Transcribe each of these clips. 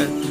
네.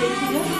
দিয়ে দিলাম